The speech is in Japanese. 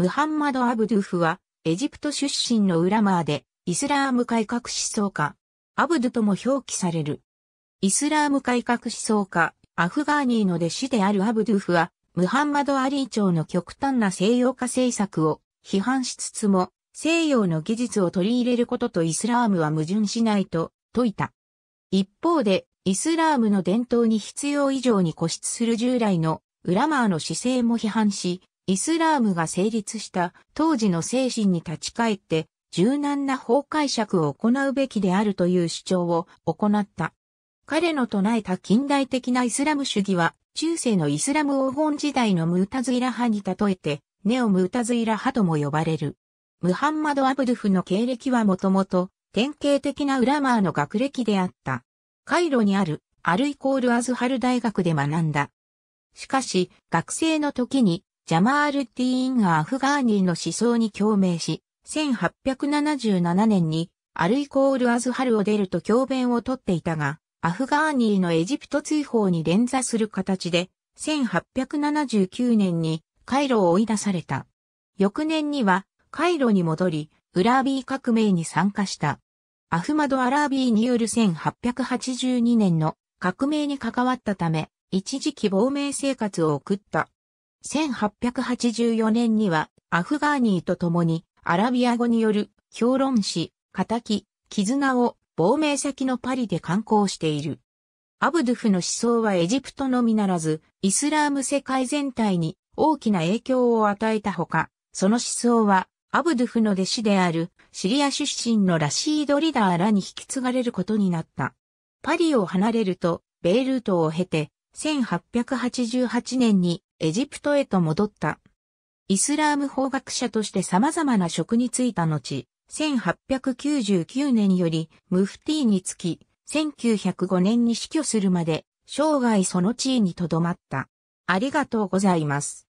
ムハンマド・アブドゥフは、エジプト出身のウラマーで、イスラーム改革思想家、アブドゥとも表記される。イスラーム改革思想家、アフガーニーの弟子であるアブドゥフは、ムハンマド・アリー朝の極端な西洋化政策を批判しつつも、西洋の技術を取り入れることとイスラームは矛盾しないと説いた。一方で、イスラームの伝統に必要以上に固執する従来のウラマーの姿勢も批判し、イスラームが成立した当時の精神に立ち返って柔軟な法解釈を行うべきであるという主張を行った。彼の唱えた近代的なイスラム主義は中世のイスラム黄金時代のムータズイラ派に例えてネオムータズイラ派とも呼ばれる。ムハンマド・アブドゥフの経歴はもともと典型的なウラマーの学歴であった。カイロにあるアルイコールアズハル大学で学んだ。しかし、学生の時にジャマール・ティーンがアフガーニーの思想に共鳴し、1877年にアルイコールアズハルを出ると教鞭をとっていたが、アフガーニーのエジプト追放に連座する形で、1879年にカイロを追い出された。翌年にはカイロに戻り、ウラービー革命に参加した。アフマド・アラービーによる1882年の革命に関わったため、一時期亡命生活を送った。1884年にはアフガーニーと共にアラビア語による評論誌、仇、絆を亡命先のパリで刊行している。アブドゥフの思想はエジプトのみならず、イスラーム世界全体に大きな影響を与えたほか、その思想はアブドゥフの弟子であるシリア出身のラシード・リダーらに引き継がれることになった。パリを離れると、ベイルートを経て、1888年にエジプトへと戻った。イスラーム法学者として様々な職に就いた後、1899年よりムフティにつき、1905年に死去するまで、生涯その地位に留まった。ありがとうございます。